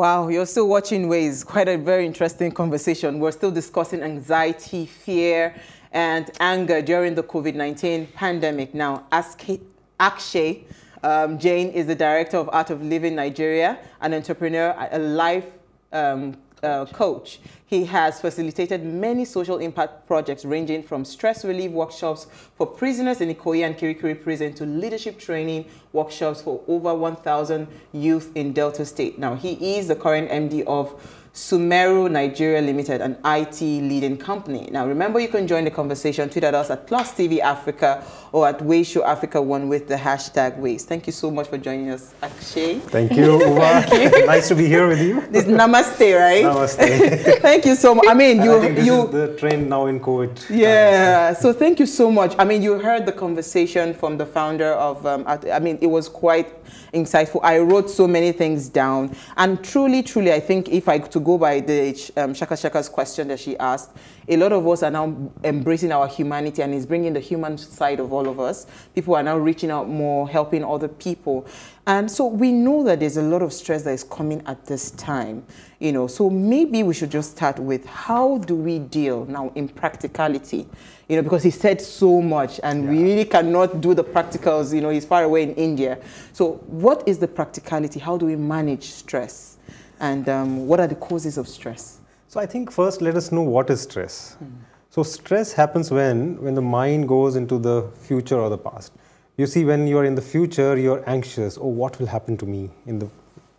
Wow, you're still watching Ways. Quite a very interesting conversation. We're still discussing anxiety, fear, and anger during the COVID-19 pandemic. Now, Akshay um, Jain is the director of Art of Living Nigeria, an entrepreneur, a life um, uh, coach. He has facilitated many social impact projects ranging from stress relief workshops for prisoners in Ikoyi and Kirikiri prison to leadership training workshops for over 1,000 youth in Delta State. Now, he is the current MD of Sumeru Nigeria Limited, an IT leading company. Now, remember, you can join the conversation. Tweet at us at Plus TV Africa or at Ways Africa One with the hashtag Ways. Thank you so much for joining us, Akshay. Thank you, Thank you. nice to be here with you. This namaste, right? Namaste. thank you so much. I mean, you. I think this you, is the trend now in COVID. Yeah. So thank you so much. I mean, you heard the conversation from the founder of. Um, I mean, it was quite insightful. I wrote so many things down, and truly, truly, I think if I to go by the um, Shaka Shaka's question that she asked, a lot of us are now embracing our humanity and is bringing the human side of all of us. People are now reaching out more, helping other people. And so we know that there's a lot of stress that is coming at this time, you know, so maybe we should just start with how do we deal now in practicality, you know, because he said so much and yeah. we really cannot do the practicals, you know, he's far away in India. So what is the practicality? How do we manage stress? And um, what are the causes of stress? So I think first let us know what is stress. Hmm. So stress happens when, when the mind goes into the future or the past. You see, when you are in the future, you're anxious. Oh, what will happen to me in the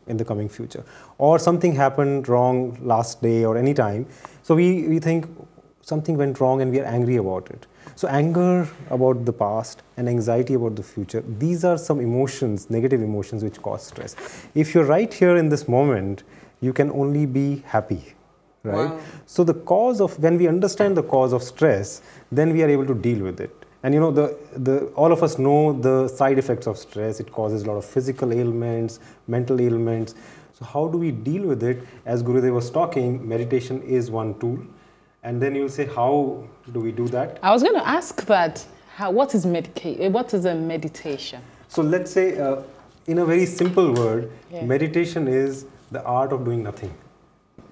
in the coming future? Or something happened wrong last day or any time. So we, we think something went wrong and we are angry about it. So anger about the past and anxiety about the future, these are some emotions, negative emotions which cause stress. If you're right here in this moment, you can only be happy right wow. so the cause of when we understand the cause of stress then we are able to deal with it and you know the the all of us know the side effects of stress it causes a lot of physical ailments mental ailments so how do we deal with it as gurudev was talking meditation is one tool and then you'll say how do we do that i was going to ask that how what is medica- what is a meditation so let's say uh, in a very simple word yeah. meditation is the art of doing nothing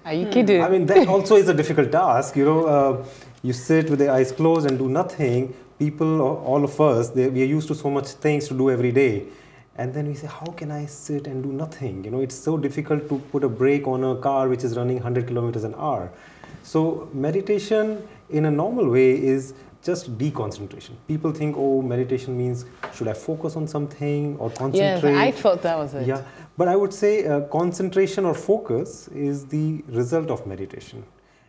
are you kidding? I mean, that also is a difficult task. You know, uh, you sit with the eyes closed and do nothing. People, all of us, they, we are used to so much things to do every day. And then we say, how can I sit and do nothing? You know, it's so difficult to put a brake on a car which is running 100 kilometers an hour. So meditation in a normal way is just deconcentration. People think, oh, meditation means should I focus on something or concentrate? Yeah, I thought that was it. Yeah, but I would say uh, concentration or focus is the result of meditation.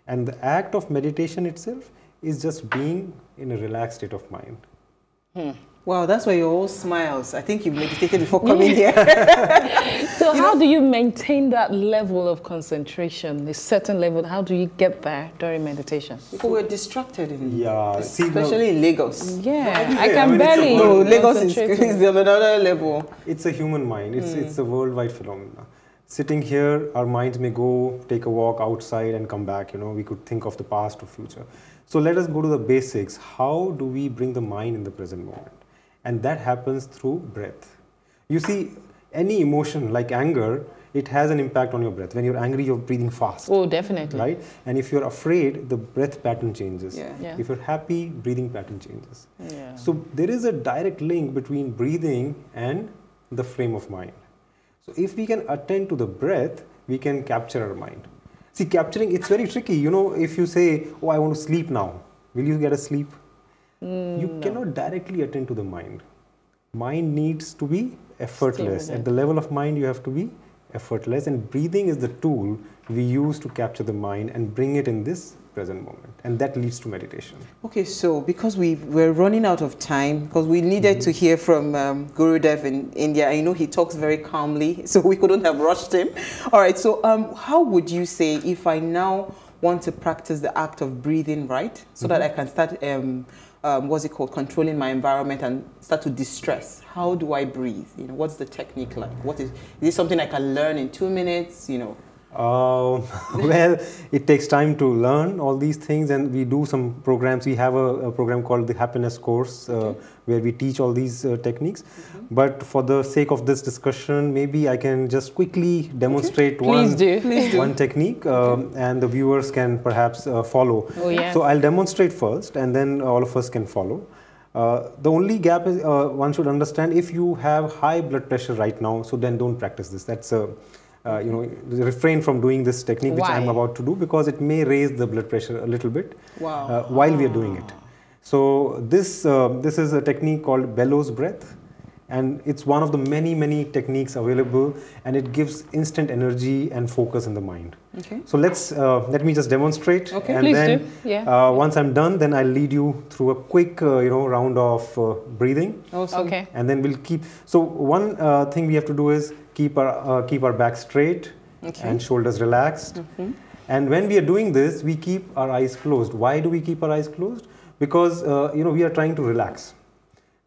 And the act of meditation itself is just being in a relaxed state of mind. Hmm. Wow, that's why you're all smiles. I think you meditated before coming here. so, you how know, do you maintain that level of concentration, a certain level? How do you get there during meditation? People were distracted in yeah, especially in Lagos. Yeah, I can I mean, barely. No, Lagos is, is another level. It's a human mind. It's mm. it's a worldwide phenomenon. Sitting here, our minds may go take a walk outside and come back. You know, we could think of the past or future. So let us go to the basics. How do we bring the mind in the present moment? And that happens through breath. You see, any emotion like anger, it has an impact on your breath. When you're angry, you're breathing fast. Oh, definitely. Right? And if you're afraid, the breath pattern changes. Yeah. yeah. If you're happy, breathing pattern changes. Yeah. So there is a direct link between breathing and the frame of mind. So if we can attend to the breath, we can capture our mind. See, capturing, it's very tricky. You know, if you say, oh, I want to sleep now, will you get a sleep? Mm, you no. cannot directly attend to the mind. Mind needs to be effortless. At the level of mind, you have to be effortless. And breathing is the tool we use to capture the mind and bring it in this present moment. And that leads to meditation. Okay, so because we were running out of time, because we needed mm -hmm. to hear from um, Gurudev in India, I know he talks very calmly, so we couldn't have rushed him. All right, so um, how would you say if I now want to practice the act of breathing right, so mm -hmm. that mm-hmm. I can start um, um, what's it called, controlling my environment and start to distress. How do I breathe? You know, what's the technique like? What is, is this something I can learn in two minutes? You know? Uh, well, it takes time to learn all these things, and we do some programs. We have a, a program called the Happiness Course, uh, okay. where we teach all these uh, techniques. Mm-hmm. But for the sake of this discussion, maybe I can just quickly demonstrate okay. one, Please one technique, um, and the viewers can perhaps uh, follow. Oh, yeah. So I'll demonstrate first, and then all of us can follow. Uh, the only gap is uh, one should understand if you have high blood pressure right now, so then don't practice this. That's a uh, you know, refrain from doing this technique which Why? I'm about to do because it may raise the blood pressure a little bit wow. uh, while we are doing it. So this uh, this is a technique called bellows breath, and it's one of the many many techniques available, and it gives instant energy and focus in the mind. Okay. So let's uh, let me just demonstrate, okay. and Please then do. Yeah. uh, once I'm done, then I'll lead you through a quick uh, you know round of uh, breathing, Awesome. Okay. and then we'll keep. So one uh, thing we have to do is keep our uh, keep our back straight Okay. and shoulders relaxed. Mhm. And when we are doing this, we keep our eyes closed. Why do we keep our eyes closed? Because uh, you know we are trying to relax.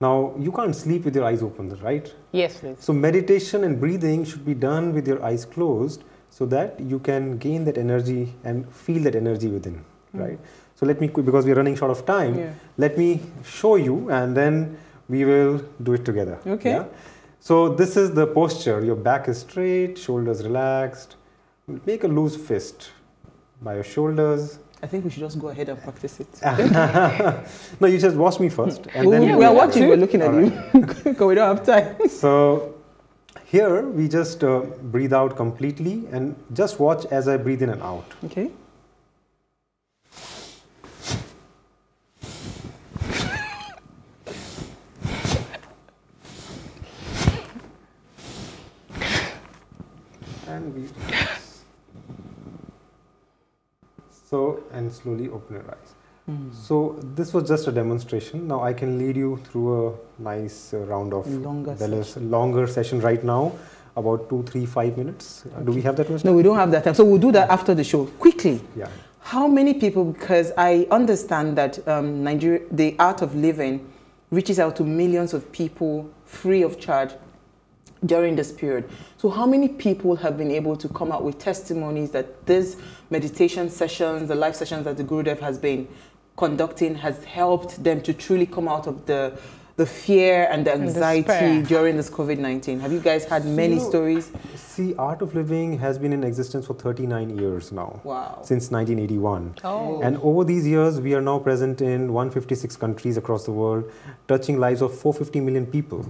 Now you can't sleep with your eyes open, right? Yes, please. So meditation and breathing should be done with your eyes closed, so that you can gain that energy and feel that energy within, hmm. right? So let me because we are running short of time. Yeah. Let me show you, and then we will do it together. Okay. yeah? So this is the posture. Your back is straight, shoulders relaxed. Make a loose fist by your shoulders. I think we should just go ahead and practice it. no, you just watch me first, and then we, we are watching, we're looking at All you. Because we don't have time. So here we just uh, breathe out completely and just watch as I breathe in and out. Okay. And we so and slowly open your eyes. So this was just a demonstration. Now I can lead you through a nice uh, round of Longer bellows longer session right now, about two, three, five minutes. Uh, Do we have that much? No, we don't have that time. So we'll do that after the show. Quickly. Yeah. How many people, because I understand that um, Nigeria, the art of living reaches out to millions of people free of charge during this period. So how many people have been able to come out with testimonies that these meditation sessions, the live sessions that the Gurudev has been conducting has helped them to truly come out of the the fear and the anxiety despair. during this COVID-19? Have you guys had many You stories? See, Art of Living has been in existence for 39 years now, Wow. since 1981. Oh. And over these years, we are now present in 156 countries across the world, touching lives of 450 million people.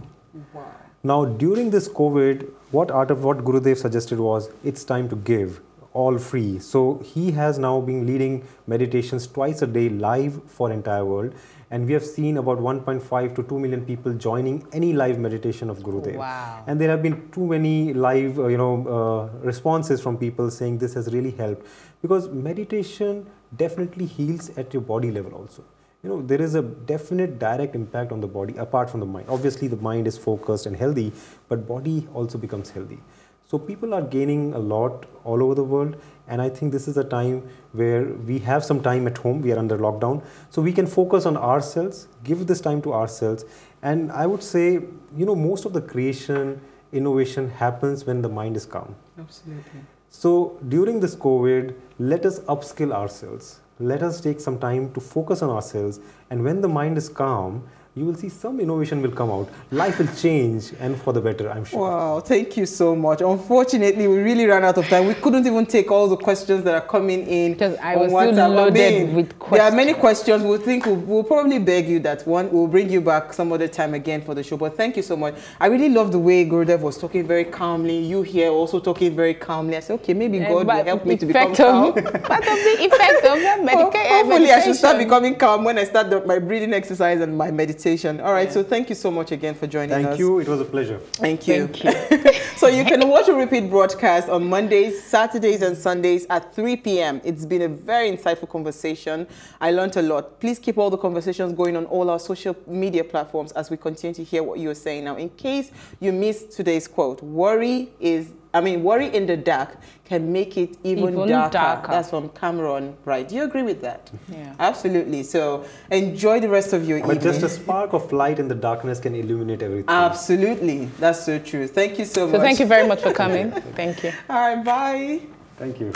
Wow. Now, during this COVID, what art of what Gurudev suggested was it's time to give all free. So he has now been leading meditations twice a day live for entire world. And we have seen about 1.5 to 2 million people joining any live meditation of Gurudev. Wow. And there have been too many live, uh, you know, uh, responses from people saying this has really helped because meditation definitely heals at your body level also. You know, there is a definite direct impact on the body apart from the mind. Obviously, the mind is focused and healthy, but body also becomes healthy. So people are gaining a lot all over the world, and I think this is a time where we have some time at home. We are under lockdown, so we can focus on ourselves, give this time to ourselves, and I would say, you know, most of the creation, innovation happens when the mind is calm. Absolutely. So during this COVID, let us upskill ourselves. Let us take some time to focus on ourselves, and when the mind is calm, you will see some innovation will come out. Life will change, and for the better, I'm sure. Wow, thank you so much. Unfortunately, we really ran out of time. We couldn't even take all the questions that are coming in. Because I on was still WhatsApp. I loaded mean, with questions. There are many questions. questions. We'll think we'll, we'll probably beg you that one. We'll bring you back some other time again for the show. But thank you so much. I really love the way Gurudev was talking very calmly. You here also talking very calmly. I said, okay, maybe Uh, God will help me to become effect calm. part of the effect of the medica- Ho- Hopefully, I should start becoming calm when I start the, my breathing exercise and my meditation. All right. So thank you so much again for joining us. Thank you. It was a pleasure. Thank you. Thank you. so you can watch a repeat broadcast on Mondays, Saturdays, and Sundays at 3 p.m. It's been a very insightful conversation. I learned a lot. Please keep all the conversations going on all our social media platforms as we continue to hear what you're saying. Now, in case you missed today's quote, worry is, I mean, worry in the dark can make it even, Even darker. darker. That's from Camron Wright. Do you agree with that? Yeah. Absolutely. So enjoy the rest of your But evening. just a spark of light in the darkness can illuminate everything. Absolutely. That's so true. Thank you so, So much. So thank you very much for coming. Thank you. All right, bye. Thank you.